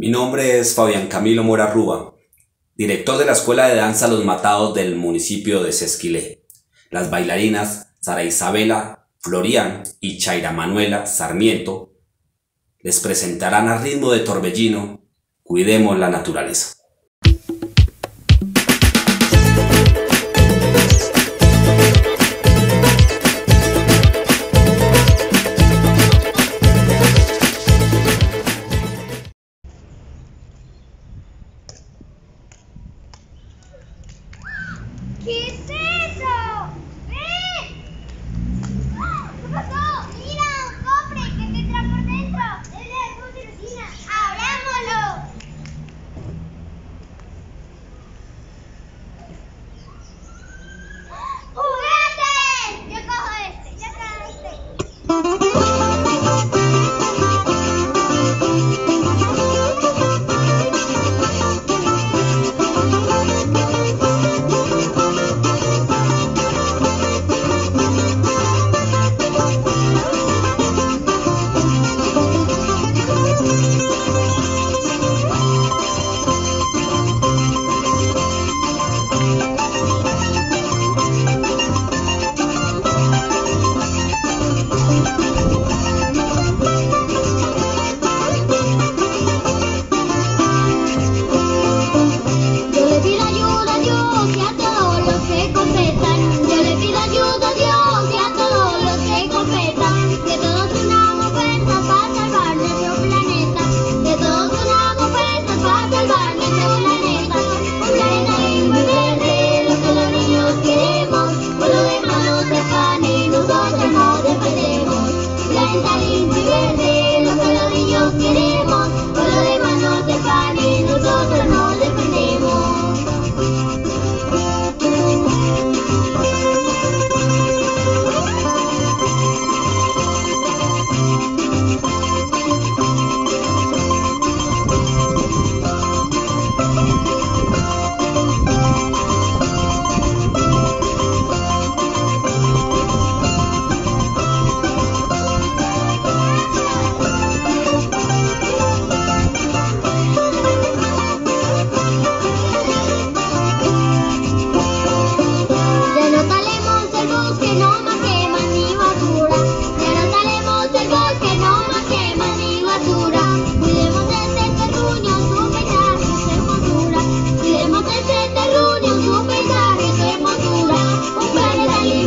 Mi nombre es Fabián Camilo Mora Rúa, director de la Escuela de Danza Los Matados del municipio de Sesquilé. Las bailarinas Sara Isabela Florian y Chaira Manuela Sarmiento les presentarán a ritmo de torbellino Cuidemos la naturaleza. ¿Qué es no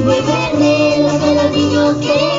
muy verde, las de los niños que